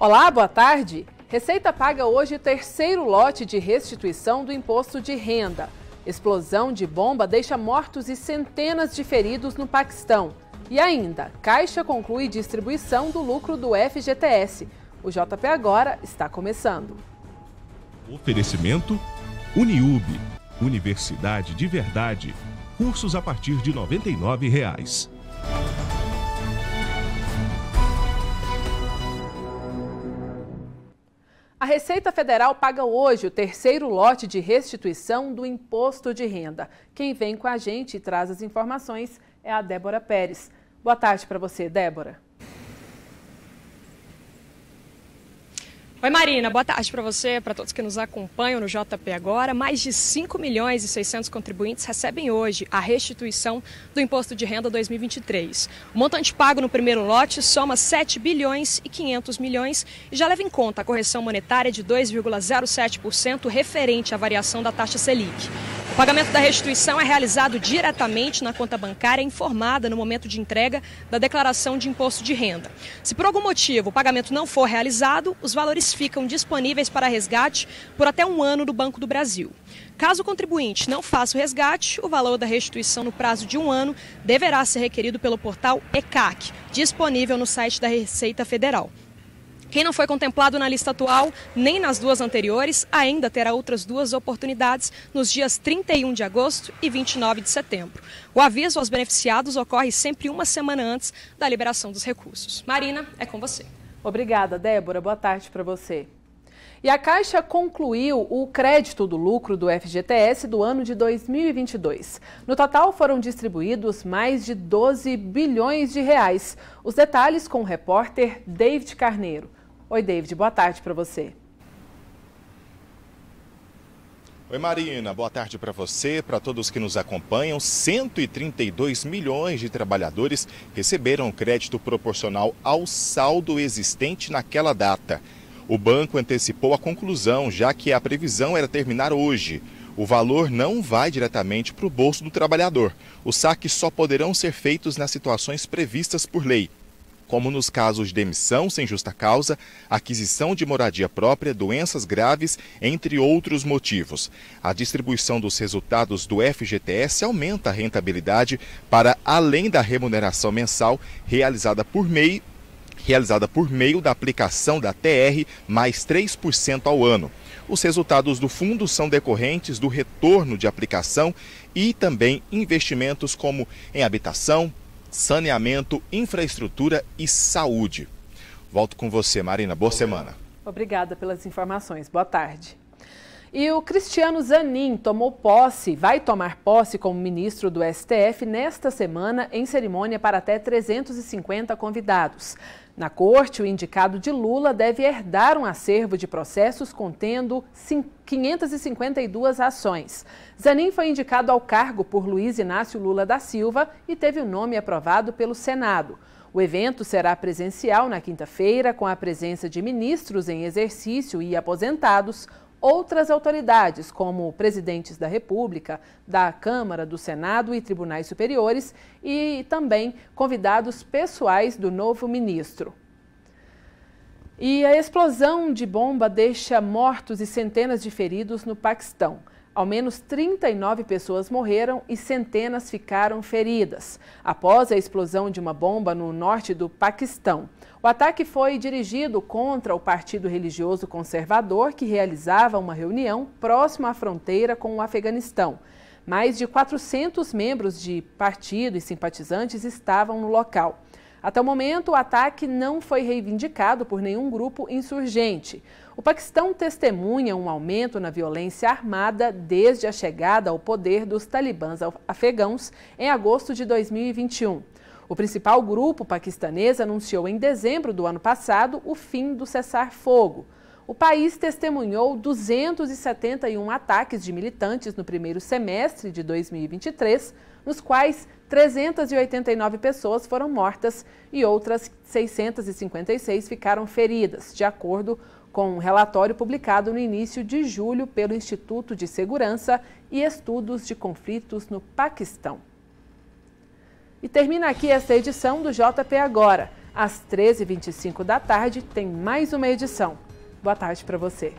Olá, boa tarde. Receita paga hoje terceiro lote de restituição do imposto de renda. Explosão de bomba deixa mortos e centenas de feridos no Paquistão. E ainda, Caixa conclui distribuição do lucro do FGTS. O JP Agora está começando. Oferecimento Uniub, Universidade de Verdade. Cursos a partir de 99 reais. Receita Federal paga hoje o terceiro lote de restituição do imposto de renda. Quem vem com a gente e traz as informações é a Débora Pérez. Boa tarde para você, Débora. Oi Marina, boa tarde para você, para todos que nos acompanham no JP Agora. Mais de 5 milhões e 600 contribuintes recebem hoje a restituição do Imposto de Renda 2023. O montante pago no primeiro lote soma 7 bilhões e 500 milhões e já leva em conta a correção monetária de 2,07% referente à variação da taxa Selic. Pagamento da restituição é realizado diretamente na conta bancária informada no momento de entrega da declaração de imposto de renda. Se por algum motivo o pagamento não for realizado, os valores ficam disponíveis para resgate por até um ano no Banco do Brasil. Caso o contribuinte não faça o resgate, o valor da restituição no prazo de um ano deverá ser requerido pelo portal ECAC, disponível no site da Receita Federal. Quem não foi contemplado na lista atual, nem nas duas anteriores, ainda terá outras duas oportunidades nos dias 31 de agosto e 29 de setembro. O aviso aos beneficiados ocorre sempre uma semana antes da liberação dos recursos. Marina, é com você. Obrigada, Débora. Boa tarde para você. E a Caixa concluiu o crédito do lucro do FGTS do ano de 2022. No total, foram distribuídos mais de 12 bilhões de reais. Os detalhes com o repórter David Carneiro. Oi, David, boa tarde para você. Oi, Marina. Boa tarde para você, para todos que nos acompanham. 132 milhões de trabalhadores receberam crédito proporcional ao saldo existente naquela data. O banco antecipou a conclusão, já que a previsão era terminar hoje. O valor não vai diretamente para o bolso do trabalhador. Os saques só poderão ser feitos nas situações previstas por lei como nos casos de demissão sem justa causa, aquisição de moradia própria, doenças graves, entre outros motivos. A distribuição dos resultados do FGTS aumenta a rentabilidade para além da remuneração mensal realizada por meio realizada por meio da aplicação da TR mais 3% ao ano. Os resultados do fundo são decorrentes do retorno de aplicação e também investimentos como em habitação, saneamento, infraestrutura e saúde. Volto com você, Marina. Boa semana. Obrigada pelas informações. Boa tarde. E o Cristiano Zanin tomou posse, vai tomar posse como ministro do STF nesta semana em cerimônia para até 350 convidados. Na corte, o indicado de Lula deve herdar um acervo de processos contendo 552 ações. Zanin foi indicado ao cargo por Luiz Inácio Lula da Silva e teve o nome aprovado pelo Senado. O evento será presencial na quinta-feira, com a presença de ministros em exercício e aposentados, outras autoridades, como presidentes da República, da Câmara, do Senado e tribunais superiores, e também convidados pessoais do novo ministro. E a explosão de bomba deixa mortos e centenas de feridos no Paquistão. Ao menos 39 pessoas morreram e centenas ficaram feridas após a explosão de uma bomba no norte do Paquistão. O ataque foi dirigido contra o Partido Religioso Conservador, que realizava uma reunião próximo à fronteira com o Afeganistão. Mais de 400 membros de partido e simpatizantes estavam no local. Até o momento, o ataque não foi reivindicado por nenhum grupo insurgente. O Paquistão testemunha um aumento na violência armada desde a chegada ao poder dos talibãs afegãos em agosto de 2021. O principal grupo paquistanês anunciou em dezembro do ano passado o fim do cessar-fogo. O país testemunhou 271 ataques de militantes no primeiro semestre de 2023, nos quais 389 pessoas foram mortas e outras 656 ficaram feridas, de acordo com um relatório publicado no início de julho pelo Instituto de Segurança e Estudos de Conflitos no Paquistão. E termina aqui esta edição do JP Agora. Às 13h25 da tarde tem mais uma edição. Boa tarde para você.